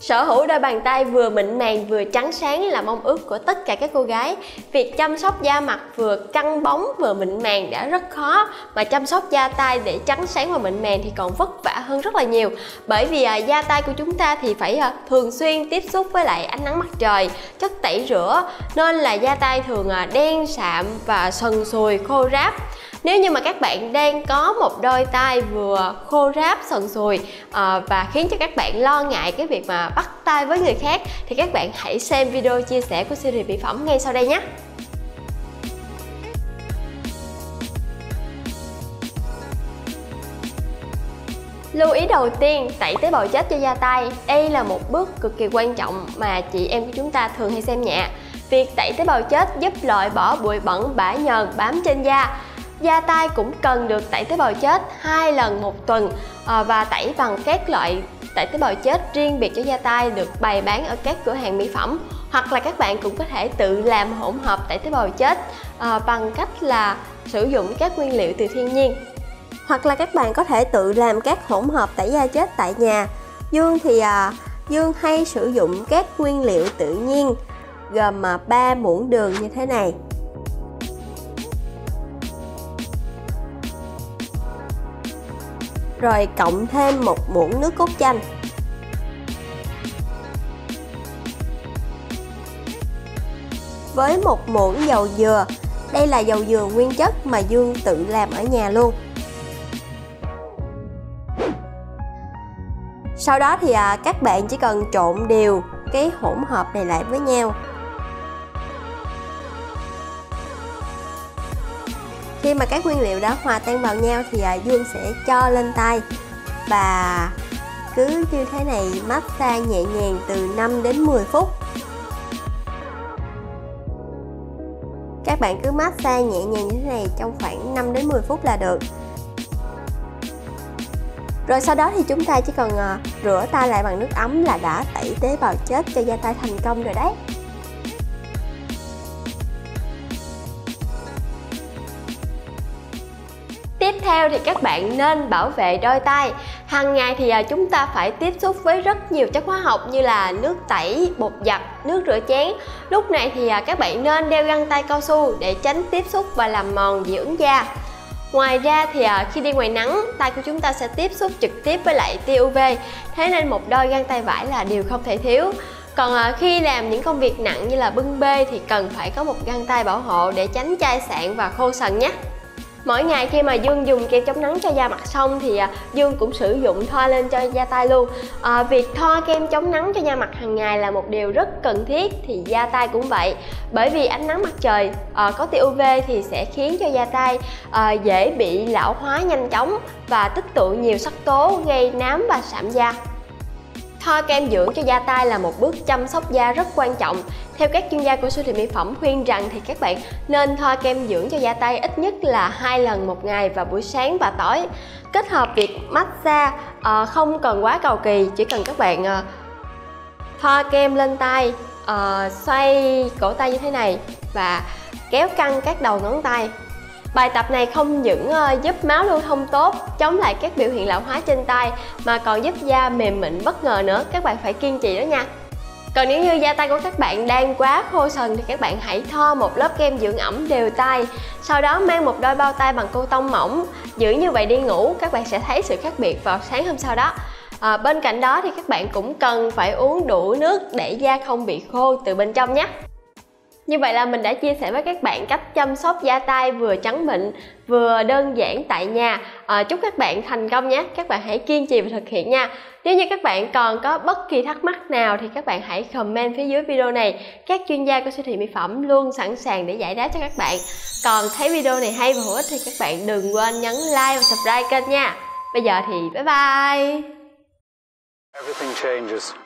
Sở hữu đôi bàn tay vừa mịn màng vừa trắng sáng là mong ước của tất cả các cô gái. Việc chăm sóc da mặt vừa căng bóng vừa mịn màng đã rất khó mà chăm sóc da tay để trắng sáng và mịn màng thì còn vất vả hơn rất là nhiều. Bởi vì à, da tay của chúng ta thì phải à, thường xuyên tiếp xúc với lại ánh nắng mặt trời, chất tẩy rửa nên là da tay thường à, đen sạm và sần sùi khô ráp nếu như mà các bạn đang có một đôi tay vừa khô ráp sần sùi à, và khiến cho các bạn lo ngại cái việc mà bắt tay với người khác thì các bạn hãy xem video chia sẻ của series mỹ phẩm ngay sau đây nhé Lưu ý đầu tiên, tẩy tế bào chết cho da tay. Đây là một bước cực kỳ quan trọng mà chị em của chúng ta thường hay xem nhẹ. Việc tẩy tế bào chết giúp loại bỏ bụi bẩn bã nhờn bám trên da Da tay cũng cần được tẩy tế bào chết hai lần một tuần ờ, và tẩy bằng các loại tẩy tế bào chết riêng biệt cho da tay được bày bán ở các cửa hàng mỹ phẩm. Hoặc là các bạn cũng có thể tự làm hỗn hợp tẩy tế bào chết à, bằng cách là sử dụng các nguyên liệu từ thiên nhiên. Hoặc là các bạn có thể tự làm các hỗn hợp tẩy da chết tại nhà. Dương thì à, Dương hay sử dụng các nguyên liệu tự nhiên gồm mà ba muỗng đường như thế này. Rồi cộng thêm một muỗng nước cốt chanh. Với một muỗng dầu dừa đây là dầu dừa nguyên chất mà Dương tự làm ở nhà luôn. Sau đó thì à, các bạn chỉ cần trộn đều cái hỗn hợp này lại với nhau. Khi mà các nguyên liệu đã hòa tan vào nhau thì à, Dương sẽ cho lên tay và cứ như thế này massage nhẹ nhàng từ 5 đến 10 phút. Các bạn cứ massage nhẹ nhàng như thế này trong khoảng 5 đến 10 phút là được. Rồi sau đó thì chúng ta chỉ cần à, rửa tay lại bằng nước ấm là đã tẩy tế bào chết cho da tay thành công rồi đấy. Tiếp theo thì các bạn nên bảo vệ đôi tay. Hàng ngày thì à, chúng ta phải tiếp xúc với rất nhiều chất hóa học như là nước tẩy, bột giặt, nước rửa chén. Lúc này thì à, các bạn nên đeo găng tay cao su để tránh tiếp xúc và làm mòn dị ứng da. Ngoài ra thì à, khi đi ngoài nắng, tay của chúng ta sẽ tiếp xúc trực tiếp với lại tia UV Thế nên một đôi găng tay vải là điều không thể thiếu. Còn khi làm những công việc nặng như là bưng bê thì cần phải có một găng tay bảo hộ để tránh chai sạn và khô sần nhé mỗi ngày khi mà dương dùng kem chống nắng cho da mặt xong thì à, dương cũng sử dụng thoa lên cho da tay luôn. À, việc thoa kem chống nắng cho da mặt hàng ngày là một điều rất cần thiết thì da tay cũng vậy. Bởi vì ánh nắng mặt trời à, có tia uv thì sẽ khiến cho da tay à, dễ bị lão hóa nhanh chóng và tích tụ nhiều sắc tố gây nám và sạm da. Thoa kem dưỡng cho da tay là một bước chăm sóc da rất quan trọng. Theo các chuyên gia của siêu thị mỹ phẩm khuyên rằng thì các bạn nên thoa kem dưỡng cho da tay ít nhất là hai lần một ngày vào buổi sáng và tối. Kết hợp việc massage uh, không cần quá cầu kỳ, chỉ cần các bạn ờ, uh, thoa kem lên tay, uh, ờ, xoay cổ tay như thế này và kéo căng các đầu ngón tay Bài tập này không những ờ, giúp máu lưu thông tốt, chống lại các biểu hiện lão hóa trên tay mà còn giúp da mềm mịn bất ngờ nữa. Các bạn phải kiên trì đó nha. Còn nếu như da tay của các bạn đang quá khô sần thì các bạn hãy thoa một lớp kem dưỡng ẩm đều tay Sau đó mang một đôi bao tay bằng cô tông mỏng Giữ như vậy đi ngủ, các bạn sẽ thấy sự khác biệt vào sáng hôm sau đó à, Bên cạnh đó thì các bạn cũng cần phải uống đủ nước để da không bị khô từ bên trong nhé như vậy là mình đã chia sẻ với các bạn cách chăm sóc da tay vừa trắng mịn vừa đơn giản tại nhà. À, chúc các bạn thành công nhé. Các bạn hãy kiên trì và thực hiện nha. Nếu như các bạn còn có bất kỳ thắc mắc nào thì các bạn hãy comment phía dưới video này. Các chuyên gia của siêu thị mỹ phẩm luôn sẵn sàng để giải đáp cho các bạn. Còn thấy video này hay và hữu ích thì các bạn đừng quên nhấn like và subscribe kênh nha. Bây giờ thì bye bye. Everything changes.